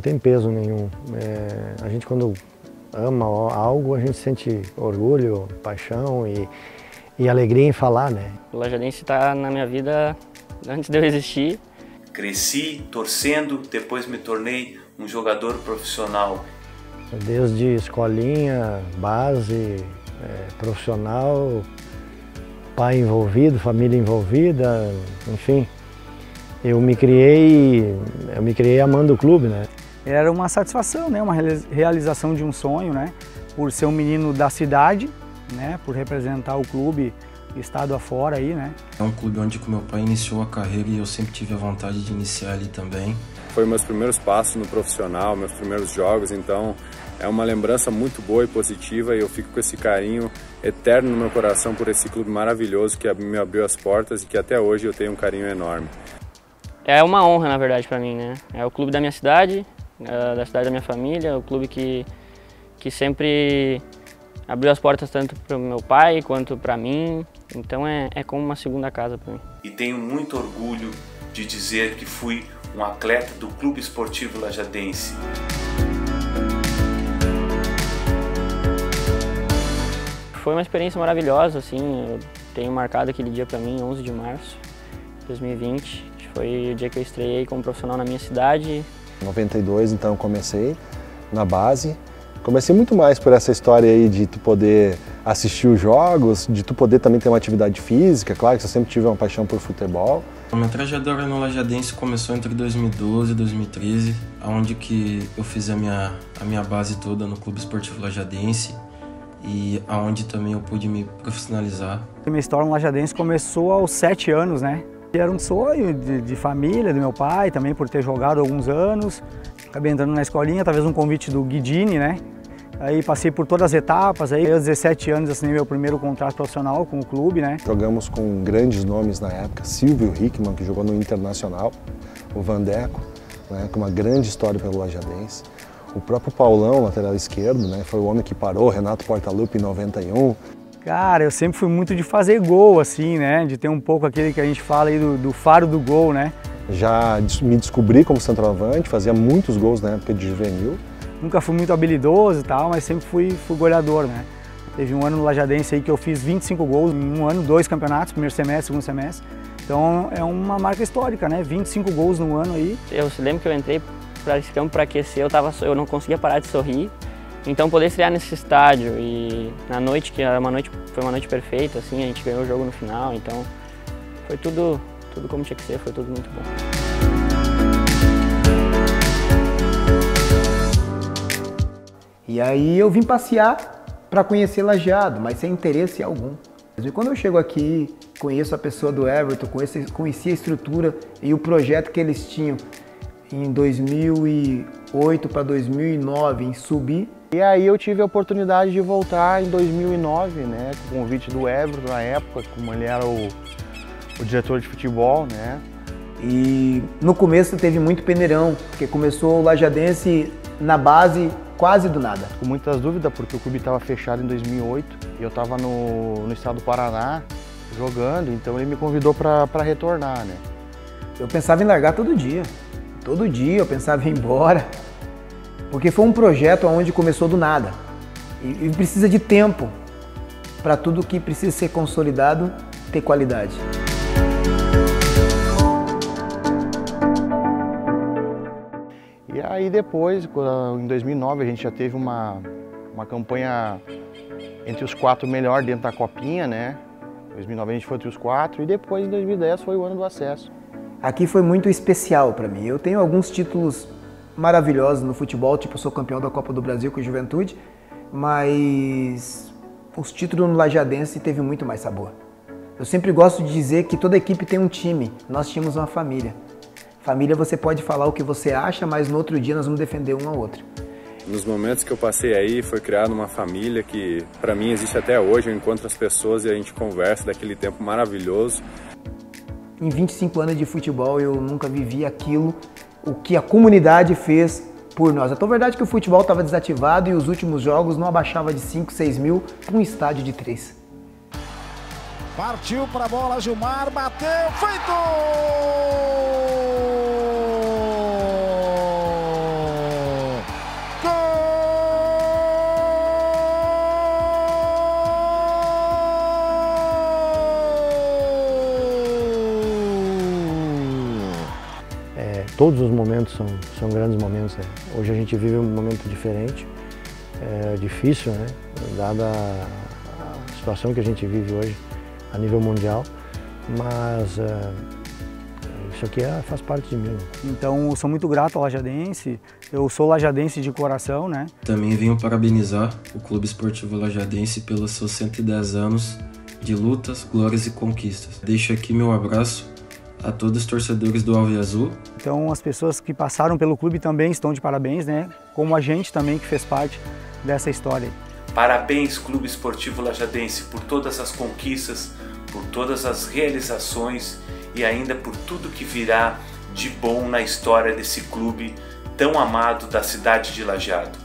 não tem peso nenhum. É, a gente quando ama algo, a gente sente orgulho, paixão e, e alegria em falar, né? O Lajadense está na minha vida antes de eu existir. Cresci torcendo, depois me tornei um jogador profissional. Desde escolinha, base, é, profissional, pai envolvido, família envolvida, enfim. Eu me criei, eu me criei amando o clube, né? Era uma satisfação, né? Uma realização de um sonho, né? Por ser um menino da cidade, né? Por representar o clube estado afora aí, né? É um clube onde meu pai iniciou a carreira e eu sempre tive a vontade de iniciar ali também. Foi meus primeiros passos no profissional, meus primeiros jogos, então é uma lembrança muito boa e positiva e eu fico com esse carinho eterno no meu coração por esse clube maravilhoso que me abriu as portas e que até hoje eu tenho um carinho enorme. É uma honra, na verdade, para mim, né? É o clube da minha cidade, da cidade da minha família, o clube que, que sempre abriu as portas tanto para o meu pai quanto para mim. Então é, é como uma segunda casa para mim. E tenho muito orgulho de dizer que fui um atleta do Clube Esportivo Lajadense. Foi uma experiência maravilhosa, assim, eu tenho marcado aquele dia para mim, 11 de março de 2020. Foi o dia que eu estreiei como profissional na minha cidade. Em 92, então, comecei na base. Comecei muito mais por essa história aí de tu poder assistir os jogos, de tu poder também ter uma atividade física, claro que eu sempre tive uma paixão por futebol. A minha trajetória no Lajadense começou entre 2012 e 2013, onde que eu fiz a minha, a minha base toda no Clube Esportivo Lajadense e aonde também eu pude me profissionalizar. A minha história no Lajadense começou aos sete anos, né? Era um sonho de, de, família, do meu pai, também por ter jogado alguns anos. Acabei entrando na escolinha, talvez um convite do Guidini, né? Aí passei por todas as etapas, aí aos 17 anos assinei meu primeiro contrato profissional com o clube, né? Jogamos com grandes nomes na época, Silvio Hickman, que jogou no Internacional, o Vandeco, né, com uma grande história pelo Lajadense. O próprio Paulão, lateral esquerdo, né, foi o homem que parou, Renato Portaluppi em 91. Cara, eu sempre fui muito de fazer gol, assim, né? De ter um pouco aquele que a gente fala aí do, do faro do gol, né? Já me descobri como centroavante, fazia muitos gols na época de juvenil. Nunca fui muito habilidoso e tal, mas sempre fui, fui goleador, né? Teve um ano no Lajadense aí que eu fiz 25 gols em um ano, dois campeonatos, primeiro semestre, segundo semestre. Então é uma marca histórica, né? 25 gols no ano aí. Eu lembro que eu entrei para esse campo para aquecer, eu, tava, eu não conseguia parar de sorrir. Então poder estrear nesse estádio e na noite, que era uma noite, foi uma noite perfeita, assim, a gente ganhou o jogo no final, então foi tudo, tudo como tinha que ser, foi tudo muito bom. E aí eu vim passear para conhecer Lajeado, mas sem interesse algum. E quando eu chego aqui, conheço a pessoa do Everton, conheci, conheci a estrutura e o projeto que eles tinham em 2008 para 2009 em subir. E aí eu tive a oportunidade de voltar em 2009, né, com o convite do Everton na época, como ele era o, o diretor de futebol, né. E no começo teve muito peneirão, porque começou o Lajadense na base quase do nada. Com muitas dúvidas, porque o clube estava fechado em 2008 e eu estava no, no estado do Paraná jogando, então ele me convidou para retornar, né. Eu pensava em largar todo dia. Todo dia eu pensava em ir embora, porque foi um projeto onde começou do nada e, e precisa de tempo para tudo que precisa ser consolidado ter qualidade. E aí depois, em 2009, a gente já teve uma, uma campanha entre os quatro melhores dentro da copinha, né? Em 2009 a gente foi entre os quatro e depois em 2010 foi o ano do acesso. Aqui foi muito especial para mim. Eu tenho alguns títulos maravilhosos no futebol, tipo sou campeão da Copa do Brasil com Juventude, mas os títulos no Lajadense teve muito mais sabor. Eu sempre gosto de dizer que toda equipe tem um time, nós tínhamos uma família. Família você pode falar o que você acha, mas no outro dia nós vamos defender um ao outro. Nos momentos que eu passei aí, foi criada uma família que para mim existe até hoje. Eu encontro as pessoas e a gente conversa daquele tempo maravilhoso. Em 25 anos de futebol eu nunca vivi aquilo, o que a comunidade fez por nós. É tão verdade que o futebol estava desativado e os últimos jogos não abaixava de 5, 6 mil para um estádio de 3. Partiu para a bola, Gilmar, bateu, feito! Todos os momentos são, são grandes momentos. Né? Hoje a gente vive um momento diferente, é difícil, né? dada a situação que a gente vive hoje a nível mundial, mas é, isso aqui é, faz parte de mim. Então, sou muito grato ao Lajadense, eu sou lajadense de coração, né? Também venho parabenizar o Clube Esportivo Lajadense pelos seus 110 anos de lutas, glórias e conquistas. Deixo aqui meu abraço a todos os torcedores do Alve Azul. Então as pessoas que passaram pelo clube também estão de parabéns, né? Como a gente também que fez parte dessa história. Parabéns Clube Esportivo Lajadense por todas as conquistas, por todas as realizações e ainda por tudo que virá de bom na história desse clube tão amado da cidade de Lajeado.